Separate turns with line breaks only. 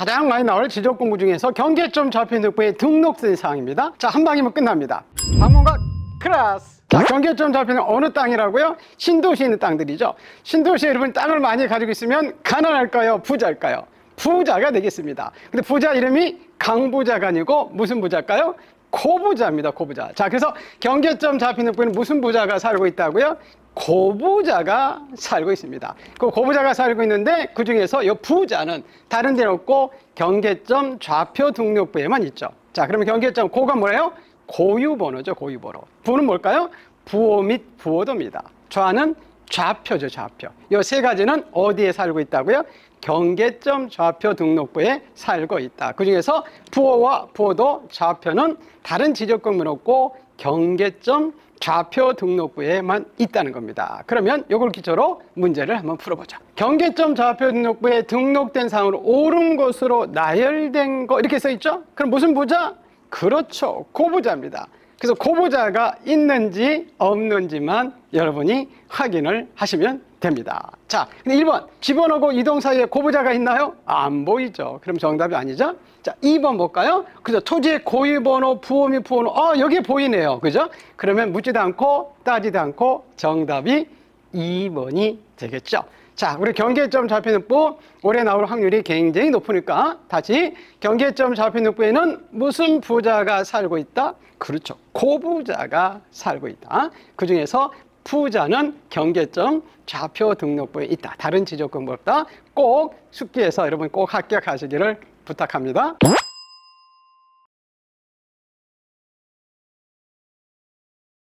가장 많이 나올 지적 공부 중에서 경계점 좌표 등록부에 등록된 사항입니다. 자, 한 방이면 끝납니다. 방문각 클래스. 자, 경계점 좌표는 어느 땅이라고요? 신도시에 있는 땅들이죠. 신도시에 여러분 땅을 많이 가지고 있으면 가난할까요? 부자일까요? 부자가 되겠습니다. 근데 부자 이름이 강부자가 아니고 무슨 부자일까요? 고부자입니다. 고부자. 자, 그래서 경계점 잡힌 득부에는 무슨 부자가 살고 있다고요? 고부자가 살고 있습니다. 그 고부자가 살고 있는데 그 중에서 이 부자는 다른 데는 없고 경계점 좌표 등록부에만 있죠. 자, 그러면 경계점 고가 뭐예요? 고유번호죠. 고유번호. 부는 뭘까요? 부호 및 부호도입니다. 좌는 좌표죠. 좌표. 이 세 가지는 어디에 살고 있다고요? 경계점 좌표 등록부에 살고 있다. 그 중에서 부호와 부호도 좌표는 다른 지적금은 없고 경계점 좌표 등록부에만 있다는 겁니다. 그러면 이걸 기초로 문제를 한번 풀어보자. 경계점 좌표 등록부에 등록된 상으로 옳은 것으로 나열된 거 이렇게 써 있죠? 그럼 무슨 부자? 그렇죠. 고부자입니다. 그래서 고부자가 있는지 없는지만 여러분이 확인을 하시면 됩니다. 자, 근데 1번 집어넣고 이동 사이에 고부자가 있나요? 안 보이죠. 그럼 정답이 아니죠. 자, 2번 볼까요? 그죠? 토지의 고유번호, 부호 및 부호는 어, 여기 보이네요. 그죠? 그러면 묻지도 않고 따지도 않고 정답이 2번이 되겠죠. 자, 우리 경계점 좌표등부 올해 나올 확률이 굉장히 높으니까 다시 경계점 좌표등부에는 무슨 부자가 살고 있다? 그렇죠. 고부자가 살고 있다. 그 중에서 부자는 경계점 좌표 등록부에 있다. 다른 지적금보다 꼭 숙기에서 여러분 꼭 합격하시기를 부탁합니다.